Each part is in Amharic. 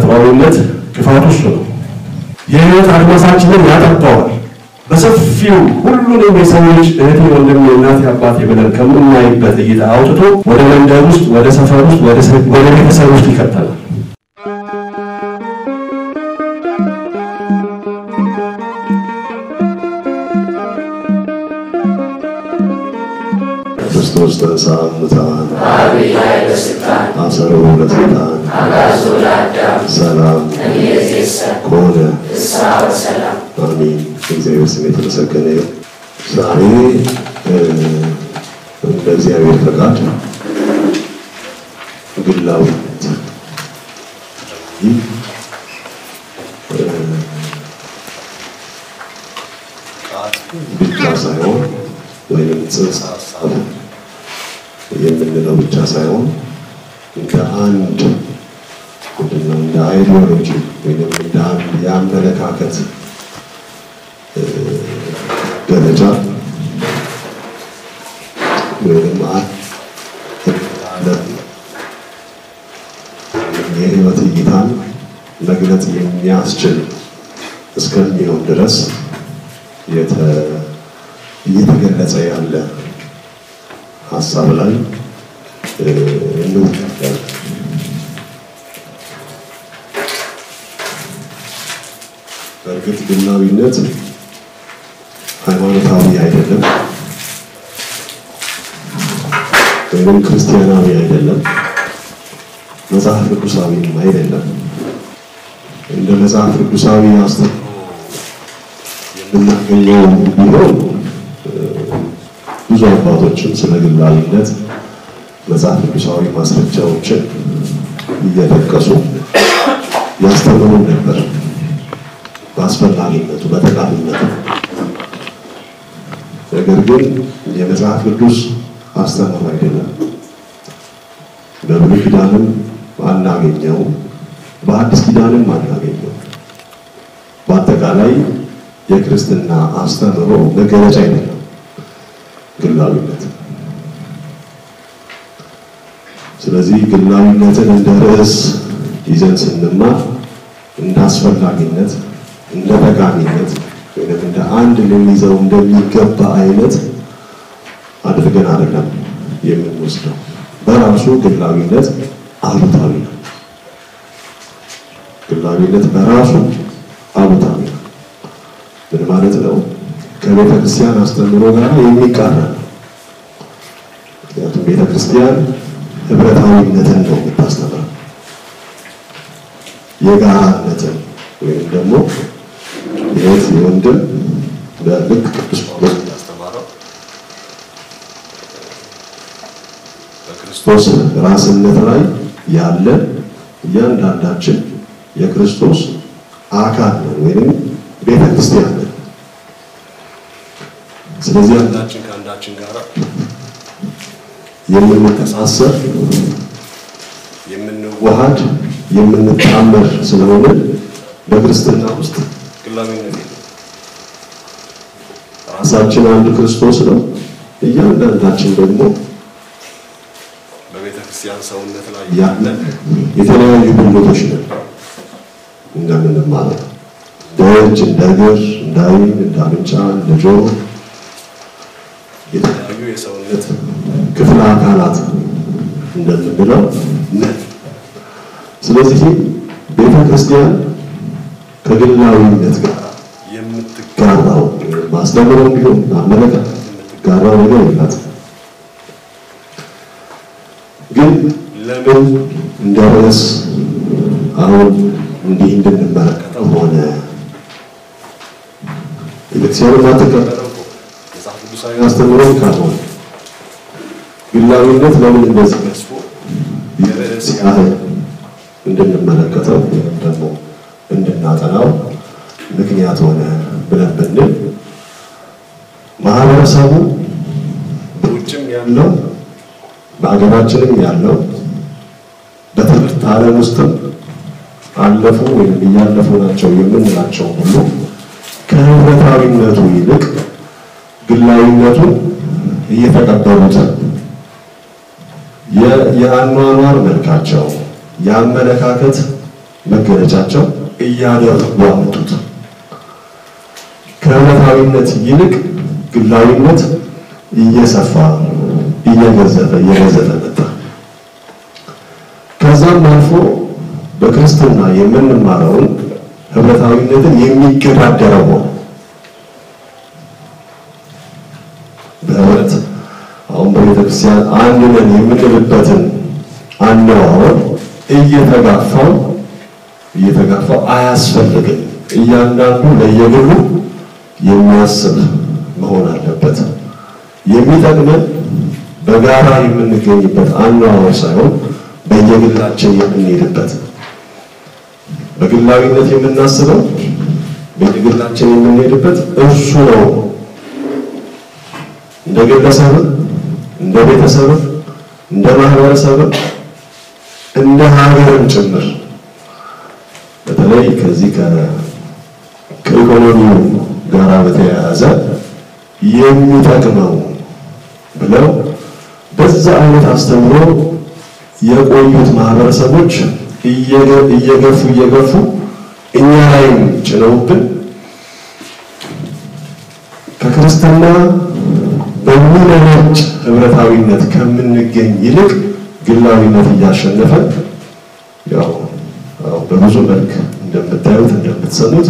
ተፈጥሯዊነት እሱ ነው። የህይወት አድማሳችንን ያጠባዋል። በሰፊው ሁሉንም የሰው ልጅ እህቴ፣ ወንድሜ፣ እናቴ፣ አባቴ ብለን ከምናይበት እይታ አውጥቶ ወደ መንደር ውስጥ፣ ወደ ሰፈር ውስጥ፣ ወደ ቤተሰብ ውስጥ ይከተላል። ተንሥአ እሙታን አሰሮ ለሰይጣን ሰላም ኮነ። አሜን። እግዚአብሔር ስም የተመሰገነ ይሁን። ዛሬ እንደ እግዚአብሔር ፈቃድ ግላዊነት ይህ ብቻ ሳይሆን ወይም ጽንሰ ሀሳብ የምንለው ብቻ ሳይሆን እንደ አንድ ምንድነው እንደ አይዲዮሎጂ ወይም እንደ አንድ የአመለካከት ደረጃ ወይም የህይወት እይታን መግለጽ የሚያስችል እስከሚሆን ድረስ እየተገለጸ ያለ ሀሳብ ላይ እንወያያለን። በእርግጥ ግላዊነት ሃይማኖታዊ አይደለም ወይም ክርስቲያናዊ አይደለም፣ መጽሐፍ ቅዱሳዊም አይደለም። እንደ መጽሐፍ ቅዱሳዊ አስተምሮ የምናገኘው ቢሆን ብዙ አባቶችም ስለ ግላዊነት መጽሐፍ ቅዱሳዊ ማስረጃዎችን እየጠቀሱ ያስተምሩ ነበር፣ በአስፈላጊነቱ በጠቃሚነቱ። ነገር ግን የመጽሐፍ ቅዱስ አስተምሮ አይደለም። በብሉይ ኪዳንም አናገኘው፣ በአዲስ ኪዳንም አናገኘው። በአጠቃላይ የክርስትና አስተምሮ መገለጫ አይደለም ግላዊነት። ስለዚህ ግላዊነትን እንደ ርዕስ ይዘን ስንማር እንደ አስፈላጊነት፣ እንደ ጠቃሚነት ወይም እንደ አንድ ልንይዘው እንደሚገባ አይነት አድርገን አይደለም የምንወስደው። በራሱ ግላዊነት አሉታዊ ነው። ግላዊነት በራሱ አሉታዊ ነው። ምን ማለት ነው? ከቤተ ክርስቲያን አስተምሮ ጋር የሚቃረን ነው። ምክንያቱም ቤተ ክርስቲያን ህብረታዊነትን ነው የምታስተምረው፣ የጋራነትን ወይም ደግሞ የእህት የወንድም በልክ ቅዱስ ጳውሎስ እንዳስተማረው በክርስቶስ ራስነት ላይ ያለን እያንዳንዳችን የክርስቶስ አካል ነን ወይም ቤተ ክርስቲያን ነን። ስለዚህ አንዳችን ከአንዳችን ጋር የምንተሳሰር የምንዋሃድ የምንጣመር ስለሆነ በክርስትና ውስጥ ግላዊነት ራሳችን አንድ ክርስቶስ ነው። እያንዳንዳችን ደግሞ በቤተ ክርስቲያን ሰውነት ላይ ያለን የተለያዩ ብልቶች ነን። እንደምንማረው እንደ እጅ፣ እንደ እግር፣ እንደ ዓይን፣ እንደ አፍንጫ፣ እንደ ጆሮ የተለያዩ የሰውነት ክፍለ አካላት እንደምንለው ነን። ስለዚህ ቤተ ክርስቲያን ከግላዊነት ጋር የምትጋራው ማስተምረው ቢሆን አመለካከት የምትጋራው ነገር የላትም። ግን ለምን እንደ ርዕስ አሁን እንዲህ እንድንመለከተው ሆነ? ቤተክርስቲያን ማትቀበለው መጽሐፍ ቅዱሳዊ አስተምሮ ካልሆነ ግላዊነት ለምን እንደዚህ ገዝፎ የርዕስ ያህል እንድንመለከተው ወይም ደግሞ እንድናጠናው ምክንያት ሆነ ብለን ብንል ማህበረሰቡ በውጭም ያለው በሀገራችንም ያለው በትምህርት ዓለም ውስጥም አለፉ ወይም እያለፉ ናቸው የምንላቸው ሁሉ ከህብረታዊነቱ ይልቅ ግላዊነቱን እየተቀበሉት የአኗኗር መልካቸው፣ የአመለካከት መገለጫቸው እያደረጉ አመጡት። ከህብረታዊነት ይልቅ ግላዊነት እየሰፋ እየገዘፈ እየገዘፈ መጣ። ከዛም አልፎ በክርስትና የምንማረውን ህብረታዊነትን የሚገዳደረው ሆነ። በህብረት አሁን በቤተክርስቲያን አንድ ነን የምንልበትን አነዋወር እየተጋፋው እየተጋፋው አያስፈልግም። እያንዳንዱ ለየግሉ የሚያስብ መሆን አለበት። የሚጠቅመን በጋራ የምንገኝበት አነዋወር ሳይሆን በየግላችን የምንሄድበት በግላዊነት የምናስበው በየግላችን የምንሄድበት እርሱ ነው። እንደ ግለሰብም እንደ ቤተሰብም እንደ ማህበረሰብም እንደ ሀገርም ጭምር። በተለይ ከዚህ ከኢኮኖሚው ጋር በተያያዘ የሚጠቅመው ብለው በዛ አይነት አስተምሮ የቆዩት ማህበረሰቦች እየገፉ እየገፉ እኛ ላይም ጭነውብን ከክርስትና በሚመነጭ ህብረታዊነት ከምንገኝ ይልቅ ግላዊነት እያሸነፈ ያው በብዙ መልክ እንደምታዩት እንደምትሰሙት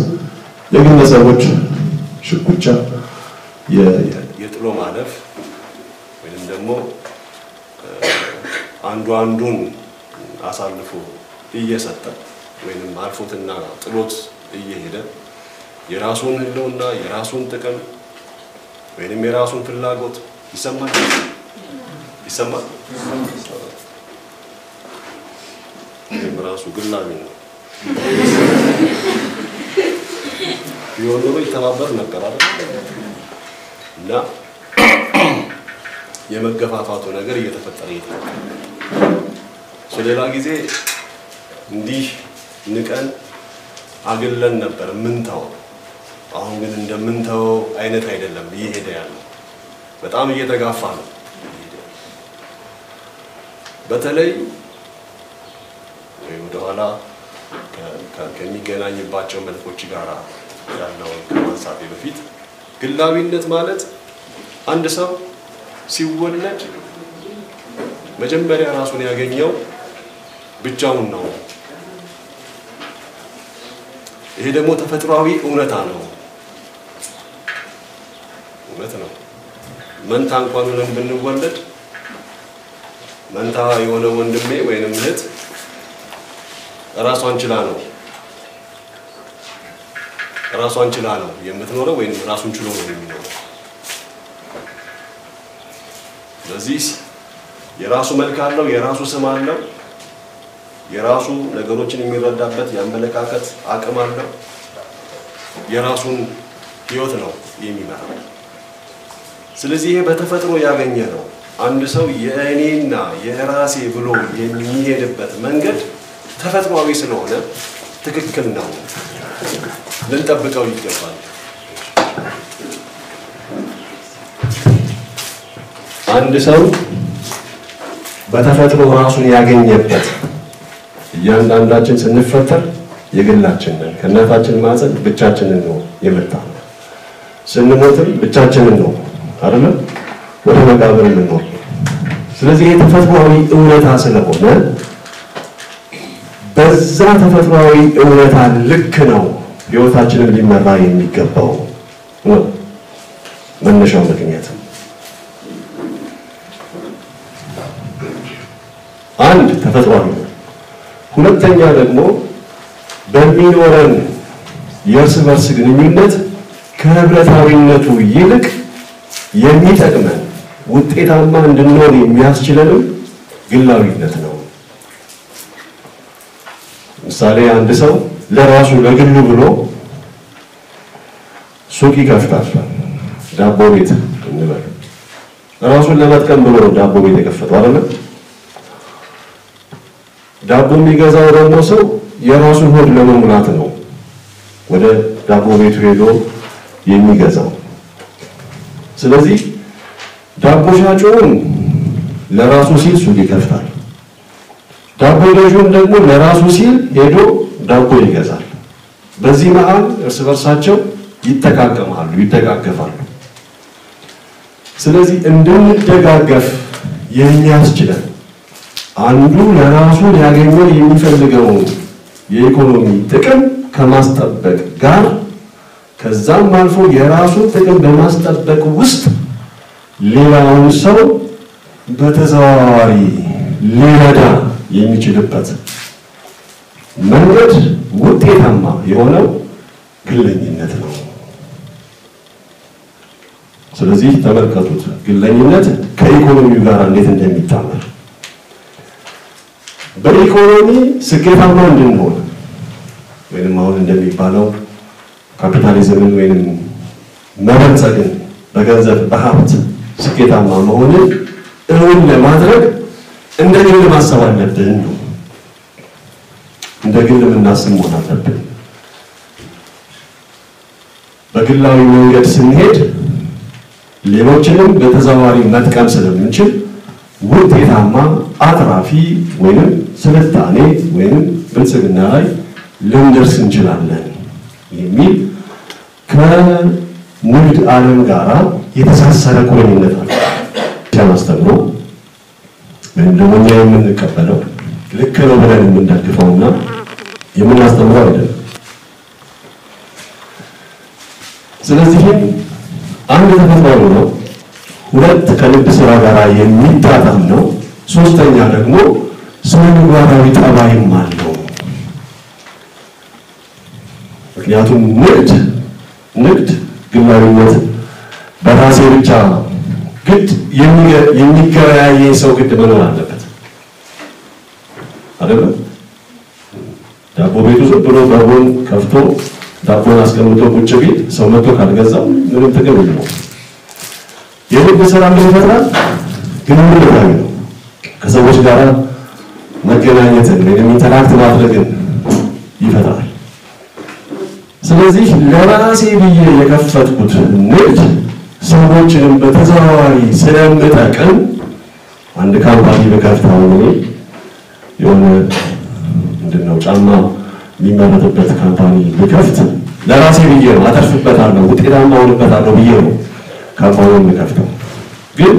የግለሰቦች ሽኩቻ የጥሎ ማለፍ ወይም ደግሞ አንዱ አንዱን አሳልፎ እየሰጠ ወይም አልፎትና ጥሎት እየሄደ የራሱን ህልውና የራሱን ጥቅም ወይንም የራሱን ፍላጎት ይሰማል ይሰማል። ራሱ ግላዊ ነው። ቢሆን ኖሮ ይተባበር ነበር አይደል? እና የመገፋፋቱ ነገር እየተፈጠረ ይታል። ሌላ ጊዜ እንዲህ ንቀን አግለን ነበር ምንተው። አሁን ግን እንደምንተው አይነት አይደለም እየሄደ ያለው፣ በጣም እየተጋፋ ነው። በተለይ ወደኋላ ከሚገናኝባቸው መልኮች ጋር ያለውን ከማንሳቴ በፊት ግላዊነት ማለት አንድ ሰው ሲወለድ መጀመሪያ ራሱን ያገኘው ብቻውን ነው። ይሄ ደግሞ ተፈጥሯዊ እውነታ ነው። እውነት ነው። መንታ እንኳን ሆነን ብንወለድ መንታ የሆነ ወንድሜ ወይንም እህት ራሷን ችላ ነው ራሷን ችላ ነው የምትኖረው ወይም ራሱን ችሎ ነው የሚኖረው። ስለዚህ የራሱ መልክ አለው፣ የራሱ ስም አለው፣ የራሱ ነገሮችን የሚረዳበት የአመለካከት አቅም አለው። የራሱን ህይወት ነው የሚመራው። ስለዚህ ይሄ በተፈጥሮ ያገኘ ነው። አንድ ሰው የእኔና የራሴ ብሎ የሚሄድበት መንገድ ተፈጥሯዊ ስለሆነ ትክክል ነው፣ ልንጠብቀው ይገባል። አንድ ሰው በተፈጥሮ ራሱን ያገኘበት እያንዳንዳችን ስንፈጠር የግላችን ነን። ከእናታችን ማፀን ብቻችንን ነው የመጣ ስንሞትም ብቻችንን ነው አይደለም ወደ መቃብር የምንኖር። ስለዚህ ይህ ተፈጥሯዊ እውነታ ስለሆነ በዛ ተፈጥሯዊ እውነታ ልክ ነው ህይወታችንን ሊመራ የሚገባው ነው መነሻው ምክንያት አንድ ተፈጥሯዊ ነው። ሁለተኛ ደግሞ በሚኖረን የእርስ በርስ ግንኙነት ከህብረታዊነቱ ይልቅ የሚጠቅመን ውጤታማ እንድንሆን የሚያስችለንም ግላዊነት ነው። ምሳሌ አንድ ሰው ለራሱ ለግሉ ብሎ ሱቅ ይከፍታል። ዳቦ ቤት እንበል። ራሱን ለመጥቀም ብሎ ዳቦ ቤት የከፈተው አይደለም። ዳቦ የሚገዛው ደግሞ ሰው የራሱን ሆድ ለመሙላት ነው ወደ ዳቦ ቤቱ ሄዶ የሚገዛው። ስለዚህ ዳቦ ሻጩን ለራሱ ሲል ሱቅ ይከፍታል። ዳቦ ገዢውን ደግሞ ለራሱ ሲል ሄዶ ዳቦ ይገዛል። በዚህ መሃል እርስ በርሳቸው ይጠቃቀማሉ፣ ይደጋገፋሉ። ስለዚህ እንድንደጋገፍ የሚያስችለን አንዱ ለራሱ ሊያገኘው የሚፈልገውን የኢኮኖሚ ጥቅም ከማስጠበቅ ጋር ከዛም አልፎ የራሱን ጥቅም በማስጠበቅ ውስጥ ሌላውን ሰው በተዘዋዋሪ ሊረዳ የሚችልበት መንገድ ውጤታማ የሆነው ግለኝነት ነው። ስለዚህ ተመልከቱት፣ ግለኝነት ከኢኮኖሚው ጋር እንዴት እንደሚታመር በኢኮኖሚ ስኬታማ እንድንሆን ወይንም አሁን እንደሚባለው ካፒታሊዝምን ወይንም መበልጸግን በገንዘብ በሀብት ስኬታማ መሆንን እውን ለማድረግ እንደ ግል ማሰብ አለብን ነው። እንደ ግል የምናስብ መሆን አለብን። በግላዊ መንገድ ስንሄድ ሌሎችንም በተዘዋዋሪ መጥቀም ስለምንችል ውጤታማ፣ አትራፊ ወይንም ስልጣኔ ወይንም ብልጽግና ላይ ልንደርስ እንችላለን የሚል ከንግድ ዓለም ጋር የተሳሰረ ቁርኝነት አለ። ሲያስተምሮ ወይም ደግሞ እኛ የምንቀበለው ልክ ነው ብለን የምንደግፈውና የምናስተምረው አይደለም። ስለዚህም አንድ ተፈጥሯዊ ነው፣ ሁለት ከንግድ ስራ ጋር የሚጣጣም ነው፣ ሶስተኛ ደግሞ ስነ ምግባራዊ ጠባይም አለው። ምክንያቱም ንግድ ንግድ ግላዊነት በራሴ ብቻ ግድ የሚገበያየኝ ሰው ግድ መኖር አለበት አይደለም። ዳቦ ቤቱ ዝም ብሎ በሩን ከፍቶ ዳቦን አስቀምጦ ቁጭ ቢል ሰው መጥቶ ካልገዛው ምንም ጥቅም የለውም። የንግድ ስራ ምን ይፈጥራል? ግንኙነታዊ ነው። ከሰዎች ጋር መገናኘትን ወይም interact ማድረግን ይፈጥራል። ስለዚህ ለራሴ ብዬ የከፈትኩት ንግድ ሰዎችንም በተዘዋዋሪ ስለምጠቅም አንድ company አሁን እኔ የሆነ ምንድን ነው ጫማ የሚመረትበት company ብከፍት ለራሴ ብዬ ነው፣ አተርፍበታለሁ፣ ውጤታማ ሆንበታለሁ ብዬ ነው company ውን የምከፍተው። ግን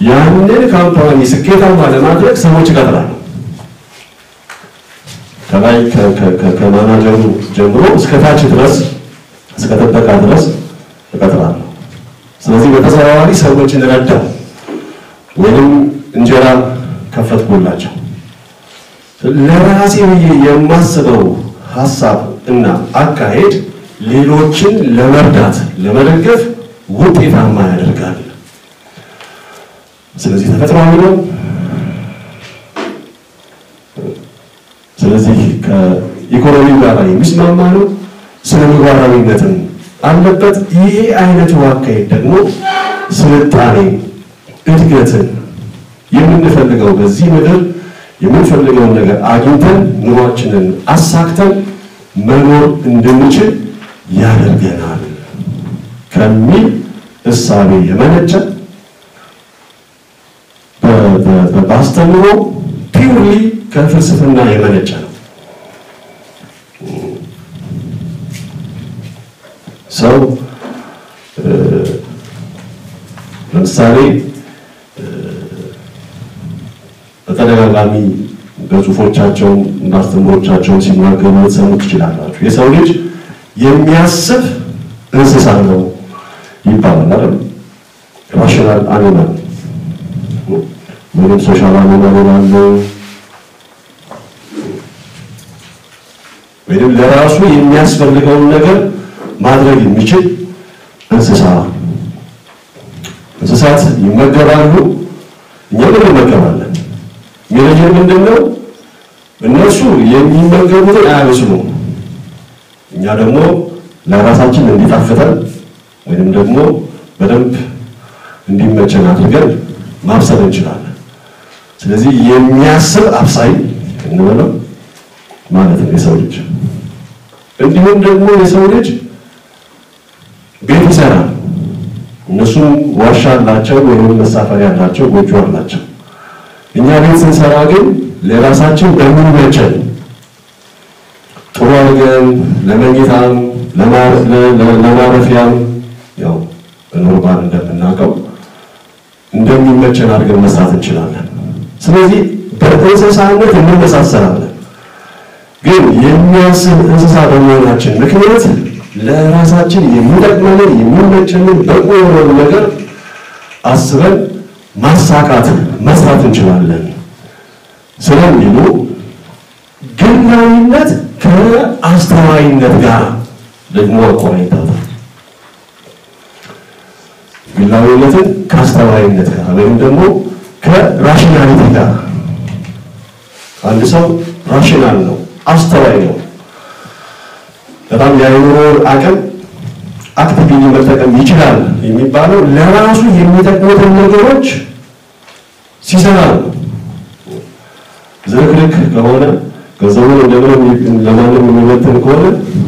ያንን company ስኬታማ ለማድረግ ሰዎች እቀጥራለሁ። ከላይ ከማናጀሩ ጀምሮ እስከ ታች ድረስ እስከ ጥበቃ ድረስ እቀጥራለሁ። ስለዚህ በተዘዋዋሪ ሰዎችን ረዳው ወይም እንጀራ ከፈትኩላቸው። ለራሴ ብዬ የማስበው ሀሳብ እና አካሄድ ሌሎችን ለመርዳት ለመደገፍ ውጤታማ ያደርጋል። ስለዚህ ተፈጥሯዊ ነው። ስለዚህ ከኢኮኖሚ ጋር የሚስማማ ነው። ስነ ምግባራዊነትም አለበት። ይሄ አይነቱ አካሄድ ደግሞ ስልጣኔ፣ እድገትን የምንፈልገው በዚህ ምድር የምንፈልገውን ነገር አግኝተን ኑሯችንን አሳክተን መኖር እንድንችል ያደርገናል ከሚል እሳቤ የመነጨ በአስተምሮ ፒውርሊ ከፍልስፍና የመነጨ ነው። ሰው ለምሳሌ በተደጋጋሚ በጽሁፎቻቸውን በአስተምሮቻቸውን ሲናገሩ ልትሰሙ ትችላላችሁ። የሰው ልጅ የሚያስብ እንስሳ ነው ይባላል አይደል? rational animal ወይም social animal ይላሉ። ወይም ለራሱ የሚያስፈልገውን ነገር ማድረግ የሚችል እንስሳ። እንስሳት ይመገባሉ፣ እኛም እንመገባለን። የሚለየን ምንድን ነው? እነሱ የሚመገቡትን አያበስሉም። እኛ ደግሞ ለራሳችን እንዲጣፍጠን ወይንም ደግሞ በደንብ እንዲመቸን አድርገን ማብሰል እንችላለን። ስለዚህ የሚያስብ አብሳይ እንበለው ማለት ነው የሰው ልጅ። እንዲሁም ደግሞ የሰው ልጅ ቤት ይሰራል። እነሱም ዋሻ አላቸው ወይም መሳፈሪያ አላቸው፣ ጎጆ አላቸው። እኛ ቤት ስንሰራ ግን ለራሳችን በሚመቸን ለመመገብ፣ ለመኝታም፣ ለማረፊያም ያው በኖርማል እንደምናውቀው እንደሚመቸን አድርገን መስራት እንችላለን። ስለዚህ በእንስሳነት እንመሳሰላለን። ግን የሚያስብ እንስሳ በመሆናችን ምክንያት ለራሳችን የሚጠቅመንን የሚመቸንን በጎ የሆነውን ነገር አስበን ማሳካት መስራት እንችላለን ስለሚሉ ግላዊነት ከአስተዋይነት ጋር ደግሞ አቆራኝታታል። ግላዊነትን ከአስተዋይነት ጋር ወይም ደግሞ ከራሽናሊቲ ጋር አንድ ሰው rational ነው፣ አስተዋይ ነው። በጣም የአእምሮውን አቅም actively መጠቀም ይችላል የሚባለው ለራሱ የሚጠቅሙትን ነገሮች ሲሰራ ነው። ዝርክርክ ከሆነ ገንዘቡን እንደምንም ለማንም የሚመጥን ከሆነ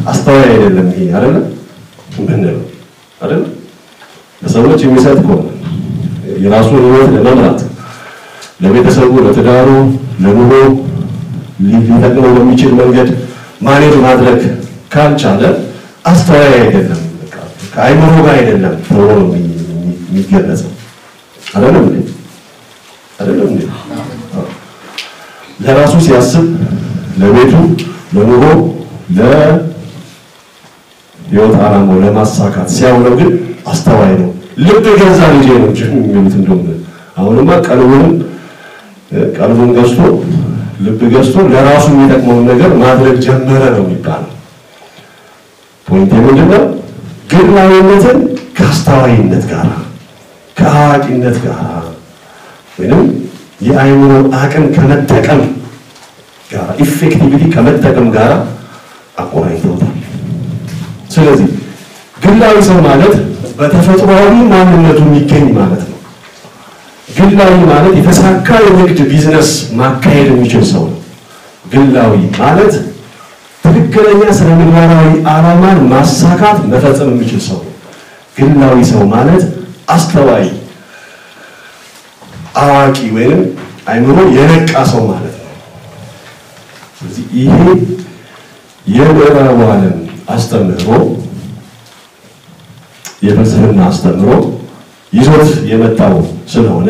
አስተዋይ አይደለም። ይሄ አይደለም ምንለው አይደለም ለሰዎች የሚሰጥ ከሆነ የራሱን ሕይወት ለመምራት ለቤተሰቡ፣ ለትዳሩ፣ ለኑሮ ሊጠቅመው በሚችል መንገድ ማኔጅ ማድረግ ካልቻለ አስተዋይ አይደለም። ከአይምሮ ጋር አይደለም ተብሎ የሚገለጸው። አይደለም እንዴ? አይደለም እንዴ? ለራሱ ሲያስብ ለቤቱ፣ ለኑሮ፣ ለህይወት ዓላማው ለማሳካት ሲያውለው ግን አስተዋይ ነው። ልብ ገዛ ልጄ ነው እንጂ የሚሉት እንደውም አሁንማ ቀልቡንም ቀልቡን ገዝቶ ልብ ገዝቶ ለራሱ የሚጠቅመውን ነገር ማድረግ ጀመረ ነው የሚባለው። point ምንድነው? ግላዊነትን ከአስተዋይነት ጋር ከአዋቂነት ጋር ወይንም የአእምሮ አቅም ከመጠቀም ጋር effectivity ከመጠቀም ጋር አቆራኝተውታል። ስለዚህ ግላዊ ሰው ማለት በተፈጥሯዊ ማንነቱ የሚገኝ ማለት ነው። ግላዊ ማለት የተሳካ የንግድ ቢዝነስ ማካሄድ የሚችል ሰው ነው። ግላዊ ማለት ትክክለኛ ስነ ምግባራዊ ዓላማን ማሳካት መፈጸም የሚችል ሰው ግላዊ ሰው ማለት አስተዋይ፣ አዋቂ ወይንም አይምሮ የነቃ ሰው ማለት ነው። ስለዚህ ይሄ የምዕራቡ ዓለም አስተምህሮ የፍልስፍና አስተምህሮ ይዞት የመጣው ስለሆነ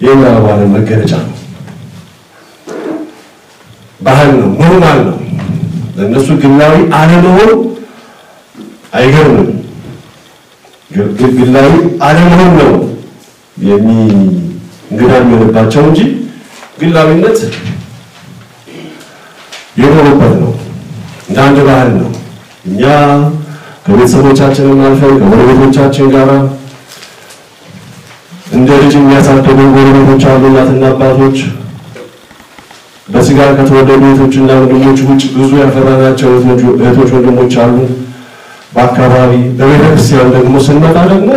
የምዕራቡ ዓለም መገለጫ ነው፣ ባህል ነው፣ normal ነው። ለእነሱ ግላዊ አለመሆን አይገርምም። ግላዊ አለመሆን ነው የሚ እንግዳ የሚሆንባቸው እንጂ ግላዊነት የኖሩበት ነው። እንደ አንድ ባህል ነው። እኛ ከቤተሰቦቻችንም አልፈን ከጎረቤቶቻችን ጋር እንደ ልጅ የሚያሳደጉ ጎረቤቶች አሉ፣ እናትና አባቶች በስጋ ከተወለዱ እህቶችና ወንድሞች ውጭ ብዙ ያፈራናቸው እህቶች ወንድሞች አሉ። በአካባቢ በቤተ ክርስቲያን ደግሞ ስንመጣ ደግሞ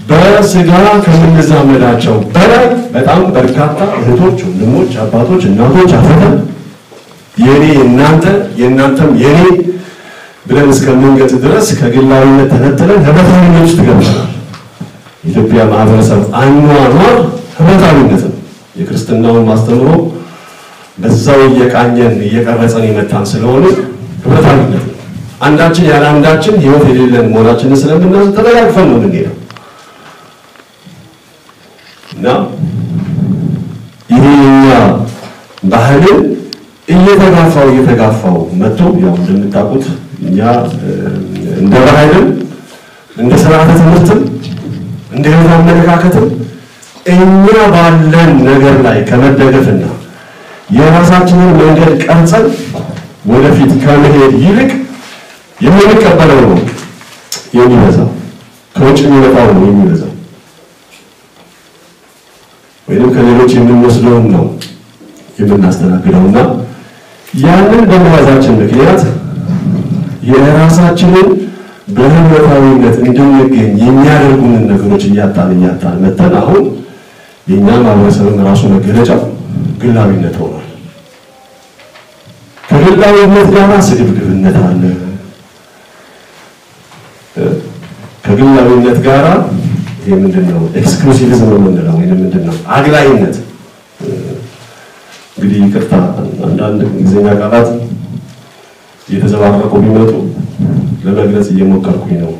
በስጋ ከምንዛመዳቸው በላይ በጣም በርካታ እህቶች፣ ወንድሞች፣ አባቶች፣ እናቶች አፍርተን የኔ የእናንተ የእናንተም የኔ ብለን እስከምንገጽ ድረስ ከግላዊነት ተነጥለን ህብረታዊነት ውስጥ ገብተናል። የኢትዮጵያ ማህበረሰብ አኗኗር ህብረታዊነት ነው። የክርስትናውን ማስተምሮ በዛው እየቃኘን እየቀረጸን የመጣን ስለሆነ ህብረታዊነት ነው። አንዳችን ያለ አንዳችን ህይወት የሌለን መሆናችንን ስለምናዝ ተደጋግፈን ነው የምንሄደው እና ይሄ የኛ ባህልን እየተጋፋው እየተጋፋው መጥቶ ያው እንደምታውቁት እኛ እንደ ባህልም እንደ ስርዓተ ትምህርትም እንደ ህይወት አመለካከትም እኛ ባለን ነገር ላይ ከመደገፍና የራሳችንን መንገድ ቀርጸን ወደፊት ከመሄድ ይልቅ የምንቀበለው ነው የሚበዛው፣ ከውጭ የሚመጣው ነው የሚበዛው፣ ወይም ከሌሎች የምንወስደውን ነው የምናስተናግደው። እና ያንን በመያዛችን ምክንያት የራሳችንን በህብረታዊነት እንድንገኝ የሚያደርጉንን ነገሮች እያጣን እያጣን መተን አሁን የእኛ ማህበረሰብም ራሱ መገለጫው ግላዊነት ሆኗል። ከግላዊነት ጋር ስግብግብነት አለ። ከግላዊነት ጋር ይሄ ምንድን ነው? ኤክስክሉሲቪዝም የምንለው ወይም ምንድን ነው? አግላይነት እንግዲህ ይቅርታ፣ አንዳንድ እንግሊዝኛ ቃላት እየተዘባረቁ ቢመጡ ለመግለጽ እየሞከርኩኝ ነው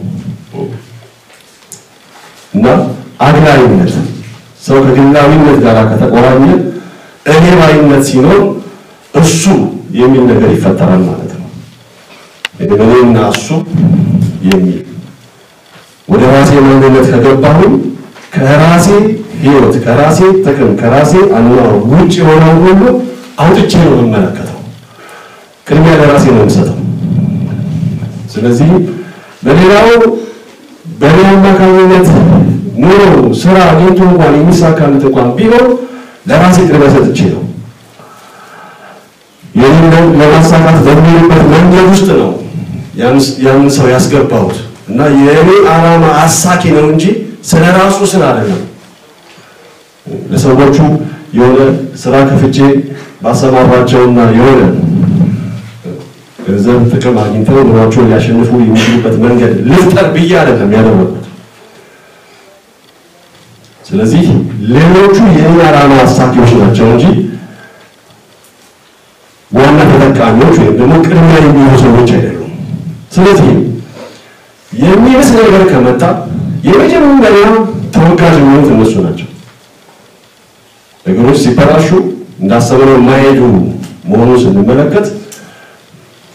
እና አግላዊነት ሰው ከግላዊነት ጋር ከተቆራኘ እኔ ባይነት ሲኖር እሱ የሚል ነገር ይፈጠራል ማለት ነው። እኔና እሱ የሚል ወደ ራሴ ማንነት ከገባሁኝ ከራሴ ሕይወት ከራሴ ጥቅም ከራሴ አኗኗር ውጭ የሆነው ሁሉ አውጥቼ ነው የምመለከተው። ቅድሚያ ለራሴ ነው የምሰጠው። ስለዚህ በሌላው በእኔ አማካኝነት ኑሮ ስራ አግኝቶ እንኳን የሚሳካለት እንኳን ቢሆን ለራሴ ቅድሚያ ሰጥቼ ነው። ይህንን ለማሳካት በሚሄድበት መንገድ ውስጥ ነው ያንን ሰው ያስገባሁት እና የእኔ ዓላማ አሳኪ ነው እንጂ ስለ ራሱ ስራ አይደለም። ለሰዎቹ የሆነ ስራ ከፍቼ ባሰማራቸውና የሆነ ገንዘብ ጥቅም አግኝተው ኑሯቸውን ሊያሸንፉ የሚችሉበት መንገድ ልፍጠር ብዬ አይደለም ያደረጉት። ስለዚህ ሌሎቹ የእኔ ዓላማ አሳኪዎች ናቸው እንጂ ዋና ተጠቃሚዎች ወይም ደግሞ ቅድሚያ የሚሆኑ ሰዎች አይደሉም። ስለዚህ የሚብስ ነገር ከመጣ የመጀመሪያ ተወጋጅ የሚሆኑት እነሱ ናቸው። ነገሮች ሲበላሹ እንዳሰብነው የማይሄዱ መሆኑን ስንመለከት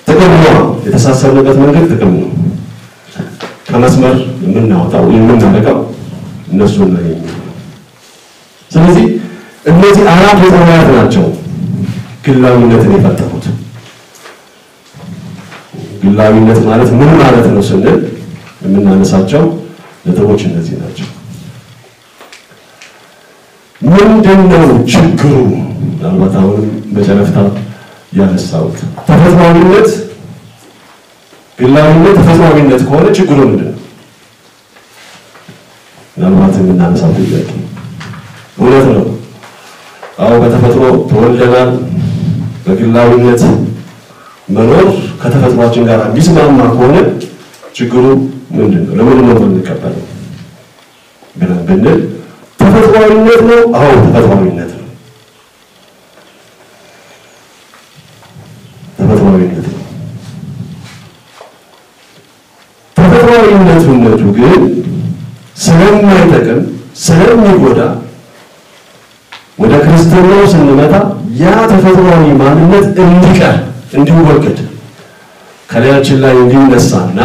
ጥቅም ነው፣ የተሳሰርንበት መንገድ ጥቅም ነው። ከመስመር የምናወጣው የምናደርገው እነሱ ነው። ስለዚህ እነዚህ አራት ባህሪያት ናቸው ግላዊነትን የፈጠሩት። ግላዊነት ማለት ምን ማለት ነው ስንል የምናነሳቸው ነጥቦች እነዚህ ናቸው። ምንድን ነው ችግሩ? ምናልባት አሁንም በጨረፍታ ያነሳሁት ተፈጥሯዊነት፣ ግላዊነት ተፈጥሯዊነት ከሆነ ችግሩ ምንድን ነው? ምናልባት የምናነሳው ጥያቄ እውነት ነው። አዎ በተፈጥሮ ተወልደናል። በግላዊነት መኖር ከተፈጥሯችን ጋር የሚስማማ ከሆነ ችግሩ ምንድን ነው? ለምን ነው የምንቀበለው ብለን ብንል ተፈጥሯዊነት ነው። አዎ ተፈጥሯዊነት ነው። ተፈጥሯዊነት ነው። ተፈጥሯዊነቱነቱ ግን ስለማይጠቅም ስለሚጎዳ ወደ ክርስትናው ስንመጣ ያ ተፈጥሯዊ ማንነት እንዲቀር እንዲወገድ ከላያችን ላይ እንዲነሳና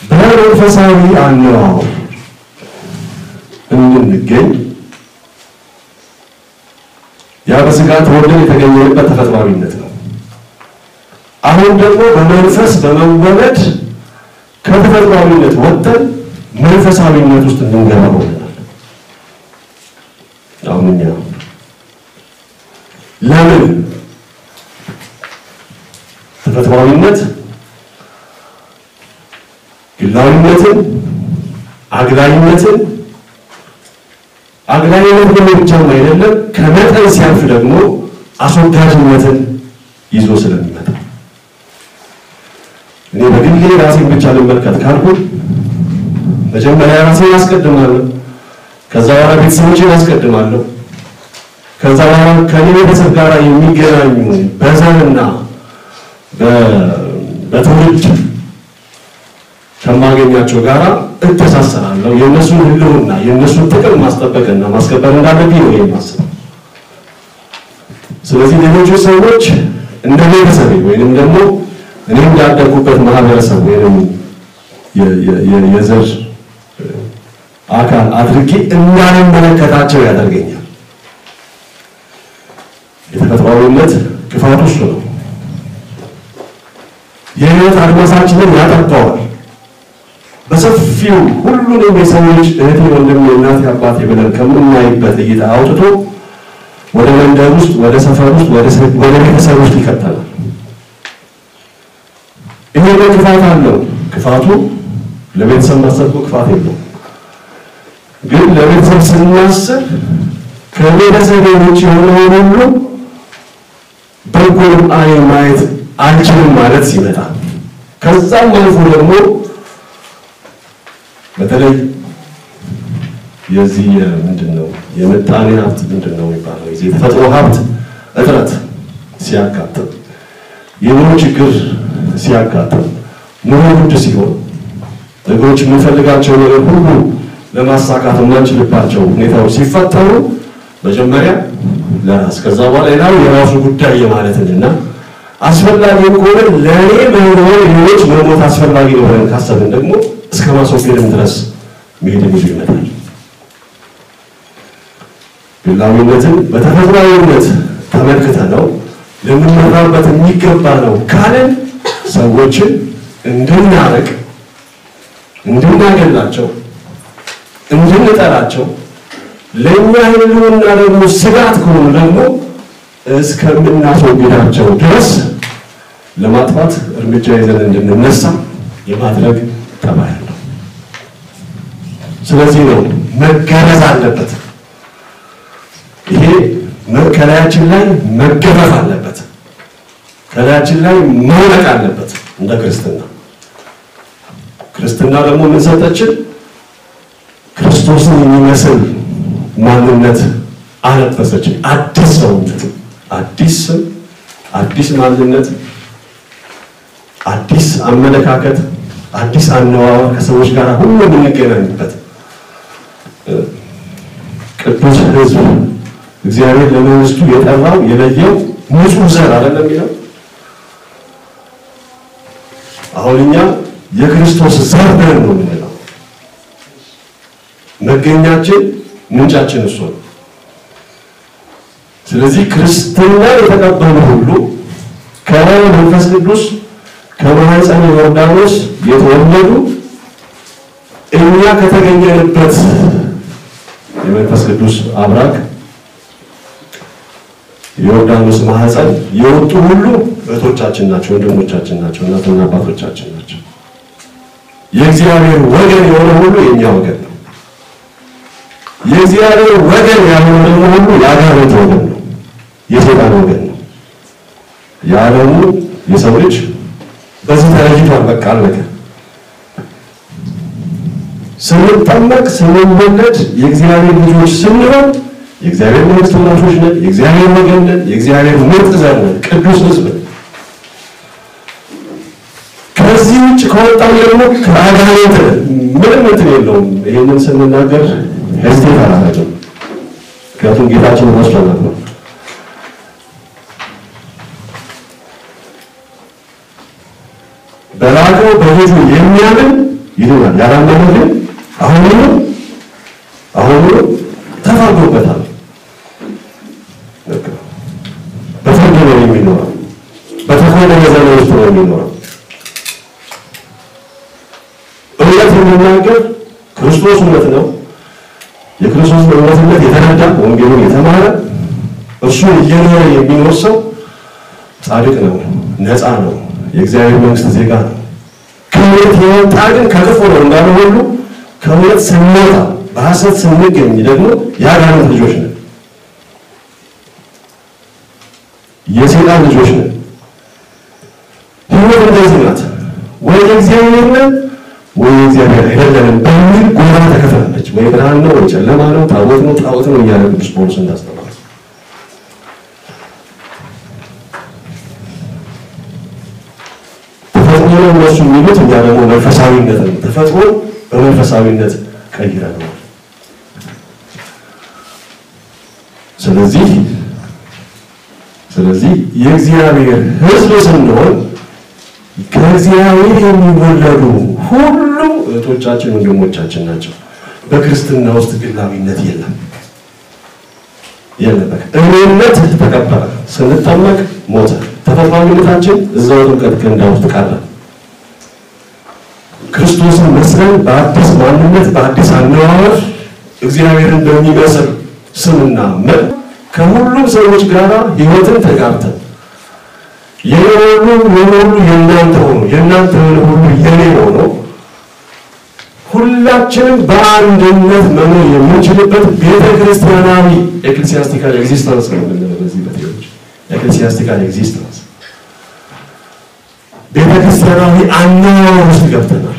በመንፈሳዊ አነዋወር እንድንገኝ ያ በስጋ ተወልደን የተገኘንበት ተፈጥሯዊነት ነው። አሁን ደግሞ በመንፈስ በመወለድ ከተፈጥሯዊነት ወጥተን መንፈሳዊነት ውስጥ እንድንገባ አሁን እኛ ለምን? ተፈጥሯዊነት ግላዊነትን አግላይነትን አግላይነት ደግሞ ብቻም አይደለም ከመጠን ሲያልፍ ደግሞ አስወጋጅነትን ይዞ ስለሚመጣ። እኔ በግሌ ራሴን ብቻ ልመልከት ካልኩ መጀመሪያ ራሴን አስቀድማለሁ። ከዛ በኋላ ቤተሰቦችን አስቀድማለሁ። ከዛ በኋላ ከኔ ቤተሰብ ጋር የሚገናኙ በዘርና በትውልድ ከማገኛቸው ጋራ እተሳሰራለሁ። የእነሱን ሕልውና የእነሱን ጥቅም ማስጠበቅና ማስከበር እንዳለብኝ ነው የማስበው። ስለዚህ ሌሎቹ ሰዎች እንደ ቤተሰቤ ወይንም ደግሞ እኔ እንዳደጉበት ማህበረሰብ ወይንም የዘር አካል አድርጌ እንዳልመለከታቸው ያደርገኛል። የተፈጥሯዊነት እሱ ነው። የህይወት አድማሳችንን ያጠባዋል። በሰፊው ሁሉንም ልጅ እህቴ፣ ወንድሜ፣ እናቴ፣ አባቴ ብለን ከምናይበት እይታ አውጥቶ ወደ መንደር ውስጥ፣ ወደ ሰፈር ውስጥ፣ ወደ ቤተሰብ ውስጥ ይከተላል። ይሄ ክፋት አለው። ክፋቱ ለቤተሰብ ማሰብ ክፋት የለውም። ግን ለቤተሰብ ስናስብ ከቤተሰብ ውጭ የሆነውን ሁሉ በጎ አይን ማየት አንችልም ማለት ሲመጣ ከዛም አልፎ ደግሞ በተለይ የዚህ ምንድን ነው የምጣኔ ሀብት ምንድን ነው የሚባለው የተፈጥሮ ሀብት እጥረት ሲያጋጥም የኑሮ ችግር ሲያጋጥም ኑሮ ውድ ሲሆን ነገሮች የምንፈልጋቸው ነገር ሁሉ ለማሳካት የማንችልባቸው ሁኔታዎች ሲፈጠሩ መጀመሪያ ለራስ ከዛ በኋላ ሌላው የራሱ ጉዳይ የማለትንና አስፈላጊ ከሆነ ለእኔ መኖር ሌሎች መሞት አስፈላጊ ነው ብለን ካሰብን ደግሞ እስከ ማስወገድም ድረስ መሄድ ብዙ ይመጣል። ግላዊነትን በተፈጥሯዊነት ተመልክተ ነው ልንመራበት የሚገባ ነው ካልን ሰዎችን እንድናረቅ፣ እንድናገላቸው፣ እንድንጠላቸው ለእኛ ህልውና ደግሞ ስጋት ከሆኑ ደግሞ እስከምናስወግዳቸው ድረስ ለማጥፋት እርምጃ ይዘን እንድንነሳ የማድረግ ጠባይ አለው። ስለዚህ ነው መገረዝ አለበት። ይሄ ከላያችን ላይ መገረፍ አለበት። ከላያችን ላይ መውለቅ አለበት። እንደ ክርስትና ክርስትና ደግሞ ምን ሰጠችን? ክርስቶስን የሚመስል ማንነት አለበሰችን። አዲስ ሰውነት፣ አዲስ ስም፣ አዲስ ማንነት፣ አዲስ አመለካከት፣ አዲስ አነዋወር ከሰዎች ጋር ሁሉ የምንገናኝበት ቅዱስ ሕዝብ እግዚአብሔር ለመንግስቱ የጠራው የለየው ንጹሕ ዘር አይደለም የሚለው። አሁን እኛ የክርስቶስ ዘር ነን ነው መገኛችን ምንጫችን እሱ ነው። ስለዚህ ክርስትና የተቀበሉ ሁሉ ከመንፈስ ቅዱስ ከማኅፀነ ዮርዳኖስ የተወለዱ እኛ ከተገኘንበት የመንፈስ ቅዱስ አብራክ የዮርዳኖስ ማኅፀን የወጡ ሁሉ እህቶቻችን ናቸው፣ ወንድሞቻችን ናቸው፣ እናትና አባቶቻችን ናቸው። የእግዚአብሔር ወገን የሆነ ሁሉ የእኛ ወገን የእግዚአብሔር ወገን ያልሆነ ሁሉ የአጋንንት ወገን ነው፣ የሰይጣን ወገን ነው። የዓለሙ የሰው ልጅ በዚህ ተለይቷል። በቃ አለቀ። ስንጠመቅ ስንወለድ የእግዚአብሔር ልጆች ስንሆን የእግዚአብሔር መንግስት ወራሾች ነን። የእግዚአብሔር ወገን ነን። የእግዚአብሔር ምርጥ ዘር ነን። ቅዱስ ሕዝብ ከዚህ ውጭ ከወጣን ደግሞ ከአጋንንት ምንም እንትን የለውም። ይህንን ስንናገር ሄዝቴት አላደረግም። ምክንያቱም ጌታችን ወስዶናል ነው በላከው በልጁ የሚያምን ይድናል፣ ያላመነ ግን አሁኑኑ አሁኑኑ ተፈርዶበታል። በፍርድ ነው የሚኖረው። በተኮነነ ዘመን ውስጥ ነው የሚኖረው። እውነት የሚናገር ክርስቶስ እውነት ነው። የክርስቶስን እውነትነት የተረዳ ወንጌሉን የተማረ እርሱን እየኖረ የሚኖር ሰው ጻድቅ ነው፣ ነፃ ነው፣ የእግዚአብሔር መንግስት ዜጋ ነው። ከእውነት የወጣ ግን ከክፉ ነው እንዳለ ሁሉ ከእውነት ስንወጣ በሐሰት ስንገኝ ደግሞ የአጋንንት ልጆች ነን፣ የሰይጣን ልጆች ነን። ህይወት እንደዚህ ናት። ወይ የእግዚአብሔር ነን ብርሃን ነው ወይ ጨለማ ነው፣ ታቦት ነው ጣዖት ነው እያለ ቅዱስ ጳውሎስ እንዳስተማረ ተፈጥሮ ነው እነሱ የሚሉት፣ እኛ ደግሞ መንፈሳዊነት ነው። ተፈጥሮ በመንፈሳዊነት ቀይረነዋል። ስለዚህ ስለዚህ የእግዚአብሔር ሕዝብ ስንሆን ከእግዚአብሔር የሚወለዱ ሁሉ እህቶቻችን፣ ወንድሞቻችን ናቸው። በክርስትና ውስጥ ግላዊነት የለም የለም። እኔነት ተቀበረ፣ ስንጠመቅ ሞተ። ተፈጥሯዊነታችን እዛው ጥምቀት ገንዳ ውስጥ ቀረ። ክርስቶስን መስለን በአዲስ ማንነት በአዲስ አነዋወር እግዚአብሔርን በሚመስል ስምና መል ከሁሉም ሰዎች ጋር ሕይወትን ተጋብተን የኔ ሁሉ የእናንተ ሆኖ የእናንተ የሆነ ሁሉ የኔ ሆኖ ሁላችንም በአንድነት መኖር የምንችልበት ቤተ ክርስቲያናዊ ecclesiastical existence ነው በዚህ በ theology ecclesiastical existence ቤተ ክርስቲያናዊ አነዋወር ውስጥ ገብተናል።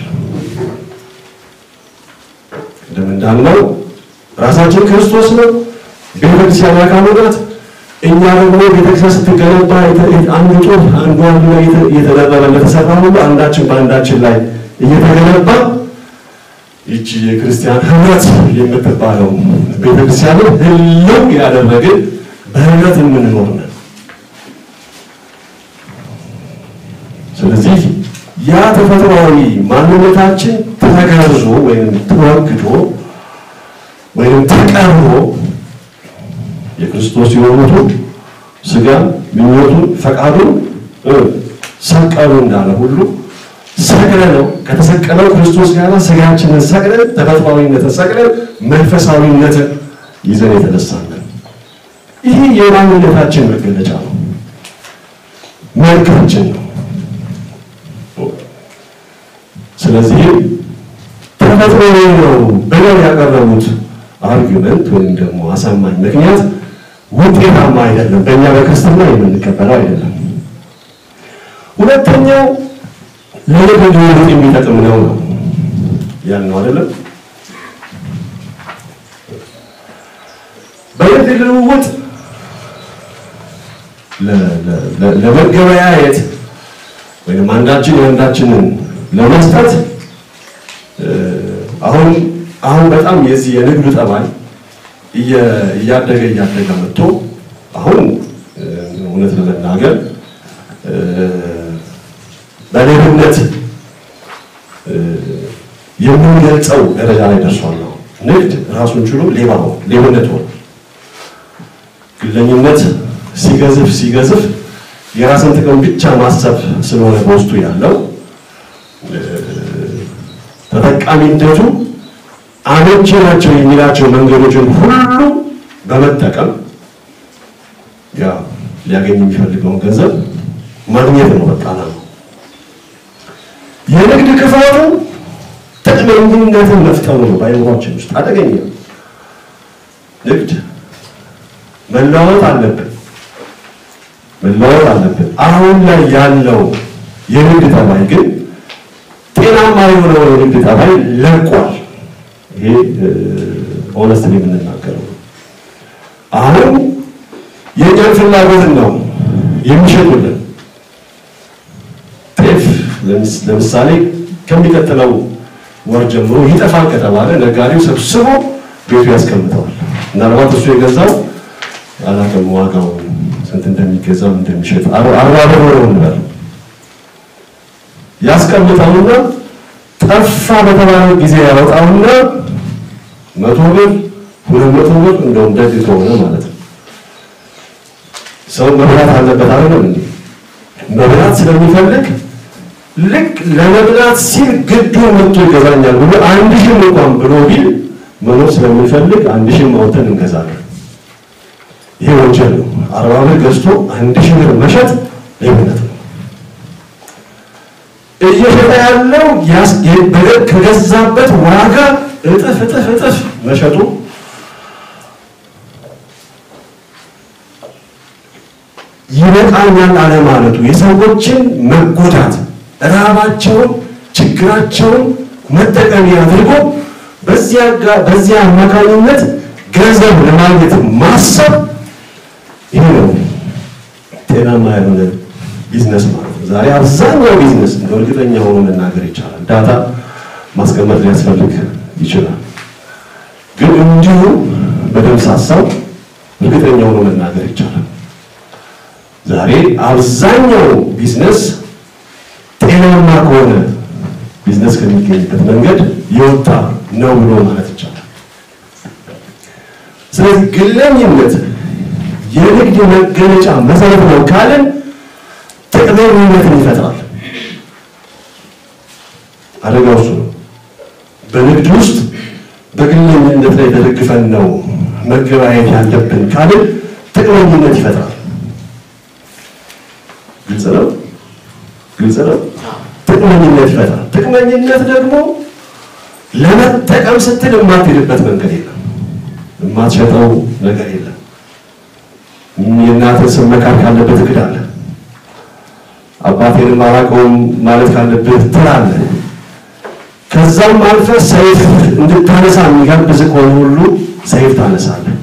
ቅድም እንዳልነው ራሳችን ክርስቶስ ነው። ቤተ ክርስቲያን አካሉ ናት። እኛ ደግሞ ቤተክርስቲያን ስትገነባ አንዱ ጡብ አንዱ አንዱ ላይ እየተደረበ እንደተሰራ ሁሉ አንዳችን በአንዳችን ላይ እየተገነባ ይቺ የክርስቲያን ህብረት የምትባለው ቤተክርስቲያን ህልው ያደረግን በህብረት የምንኖር ነን። ስለዚህ ያ ተፈጥሯዊ ማንነታችን ተገርዞ ወይም ተወግዶ ወይም ተቀርቦ የክርስቶስ የሆኑቱ ስጋ ምኞቱን ፈቃዱን ሰቀሉ እንዳለ ሁሉ ሰቅለ ነው ከተሰቀለው ክርስቶስ ጋር ስጋችንን ሰቅለን ተፈጥሯዊነትን ሰቅለን መንፈሳዊነትን ይዘን የተነሳለን። ይህ የማንነታችን መገለጫ ነው፣ መልካችን ነው። ስለዚህ ተፈጥሮ ነው ብለው ያቀረቡት አርጊመንት ወይም ደግሞ አሳማኝ ምክንያት ውጤታማ አይደለም፣ በእኛ በክርስትና የምንቀበለው አይደለም። ሁለተኛው ለንግድ ልውውጥ የሚጠቅም ነው ነው አይደለም። በንግድ ልውውጥ ለመገበያየት ወይም አንዳችን የአንዳችንን ለመስጠት አሁን አሁን በጣም የዚህ የንግዱ ጠባይ እያደገ እያደገ መጥቶ አሁን እውነት ለመናገር በሌብነት የምንገልጸው ደረጃ ላይ ደርሷል። ነው ንግድ ራሱን ችሎ ሌባ ነው፣ ሌብነት ሆነ። ግለኝነት ሲገዝፍ ሲገዝፍ የራስን ጥቅም ብቻ ማሰብ ስለሆነ በውስጡ ያለው ተጠቃሚነቱ አመቺ ናቸው የሚላቸው መንገዶችን ሁሉ በመጠቀም ያ ሊያገኝ የሚፈልገውን ገንዘብ ማግኘት ነው። በቃ ነው የንግድ ክፋቱ ጥቅመኝነትን መፍጠሩ ነው። በአይምሯችን ውስጥ አደገኛ ንግድ መለወጥ አለብን፣ መለወጥ አለብን። አሁን ላይ ያለው የንግድ ጠባይ ግን ጤናማ የሆነው የንግድ ጠባይ ለቋል። ይሄ honest የምንናገረው አሁን የእኛን ፍላጎትን ነው የሚሸጡልን። ለምሳሌ ከሚቀጥለው ወር ጀምሮ ይጠፋል ከተባለ ነጋዴው ሰብስቦ ቤቱ ያስቀምጠዋል። ምናልባት እሱ የገዛው አላውቅም ዋጋው ስንት እንደሚገዛው እንደሚሸጥ አርባ ነው እንበል ያስቀምጠውና ጠፋ በተባለው ጊዜ ያወጣውና መቶ ብር ሁለት መቶ ብር እንደውም ደግ ከሆነ ማለት ነው። ሰው መብላት አለበት አይደለም እንዴ? መብላት ስለሚፈልግ ልክ ለመብላት ሲል ግዱ መጥቶ ይገዛኛል ብሎ አንድ ሺህ እንኳን ብሎ ቢል መኖር ስለሚፈልግ አንድ ሺህ ማውተን እንገዛለን። ይሄ ወንጀል ነው። አርባ ብር ገዝቶ አንድ ሺህ ብር መሸጥ ሌብነት ነው። እየሸጠ ያለው ከገዛበት ዋጋ እጥፍ እጥፍ እጥፍ መሸጡ ይበቃኛል አለማለቱ የሰዎችን መጎዳት ራባቸውን፣ ችግራቸውን መጠቀሚያ አድርጎ በዚያ አማካኝነት ገንዘብ ለማግኘት ማሰብ ይህ ነው ጤናማ ያልሆነ ቢዝነስ ማለት ነው። ዛሬ አብዛኛው ቢዝነስ እርግጠኛ ሆኖ መናገር ይቻላል። data ማስቀመጥ ሊያስፈልግ ይችላል። ግን እንዲሁ በደምብ ሳሳብ እርግጠኛ ሆኖ መናገር ይቻላል። ዛሬ አብዛኛው ቢዝነስ ጤናማ ከሆነ ቢዝነስ ከሚገኝበት መንገድ የወጣ ነው ብሎ ማለት ይቻላል። ስለዚህ ግለኝነት የንግድ መገለጫ መሰረት ነው ካለን ጥቅመኝነትን ይፈጥራል። አደጋው እሱ ነው። በንግድ ውስጥ በግለኝነት ላይ ተደግፈን ነው መገበያየት ያለብን ካልን ጥቅመኝነት ይፈጥራል። ግልጽ ነው፣ ግልጽ ነው። ጥቅመኝነት ይፈጥራል። ጥቅመኝነት ደግሞ ለመጠቀም ስትል የማትሄድበት መንገድ የለም፣ የማትሸጠው ነገር የለም። የእናትን ስም መካድ ካለበት እክዳለህ። አባቴንም አላውቀውም ማለት ካለብህ ትላለህ። ከዛም አልፈህ ሰይፍ እንድታነሳ የሚጋብዝ ከሆነ ሁሉ ሰይፍ ታነሳለህ።